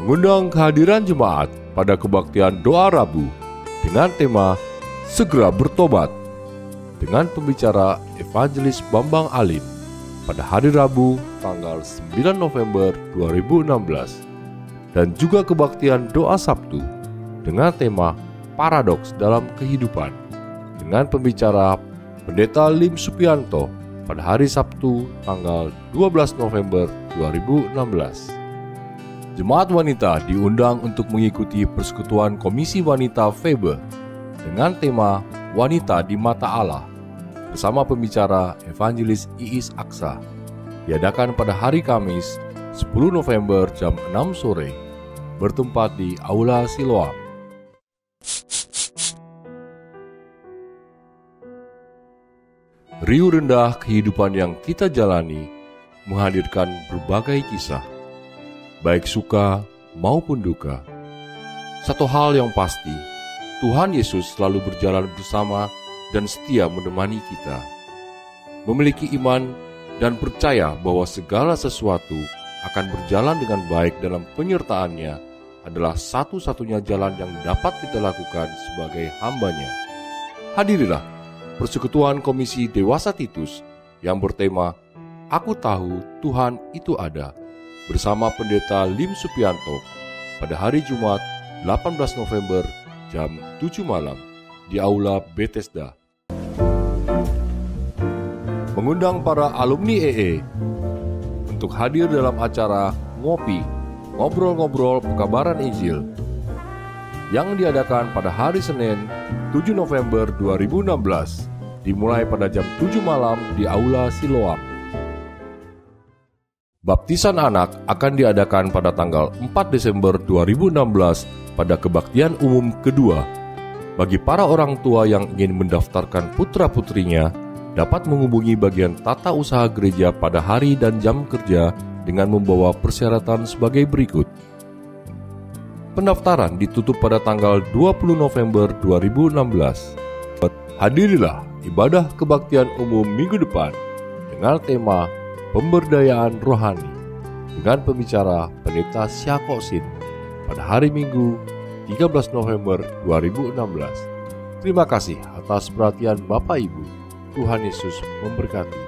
mengundang kehadiran jemaat pada kebaktian doa Rabu dengan tema Segera Bertobat dengan pembicara Evangelis Bambang Alim pada hari Rabu tanggal 9 November 2016 dan juga kebaktian doa Sabtu dengan tema Paradoks dalam Kehidupan dengan pembicara Pendeta Lim Supianto pada hari Sabtu tanggal 12 November 2016. Jemaat wanita diundang untuk mengikuti persekutuan Komisi Wanita Febe dengan tema Wanita di Mata Allah bersama pembicara Evangelis Iis Aksa diadakan pada hari Kamis 10 November jam 6 sore bertempat di Aula Siloam. Riuh rendah kehidupan yang kita jalani menghadirkan berbagai kisah, baik suka maupun duka. Satu hal yang pasti, Tuhan Yesus selalu berjalan bersama dan setia menemani kita. Memiliki iman dan percaya bahwa segala sesuatu akan berjalan dengan baik dalam penyertaannya adalah satu-satunya jalan yang dapat kita lakukan sebagai hambanya. Hadirilah persekutuan Komisi Dewasa Titus yang bertema Aku Tahu Tuhan Itu Ada bersama Pendeta Lim Supianto pada hari Jumat 18 November jam 7 malam di Aula Bethesda mengundang para alumni EE untuk hadir dalam acara Ngopi, Ngobrol-Ngobrol Pekabaran Injil yang diadakan pada hari Senin 7 November 2016 dimulai pada jam 7 malam di Aula Siloam. Baptisan anak akan diadakan pada tanggal 4 Desember 2016 pada kebaktian umum kedua. Bagi para orang tua yang ingin mendaftarkan putra-putrinya, dapat menghubungi bagian tata usaha gereja pada hari dan jam kerja dengan membawa persyaratan sebagai berikut. Pendaftaran ditutup pada tanggal 20 November 2016. Hadirilah ibadah kebaktian umum minggu depan dengan tema Pemberdayaan Rohani dengan pembicara Pendeta Syakosin pada hari Minggu 13 November 2016. Terima kasih atas perhatian Bapak Ibu. Tuhan Yesus memberkati.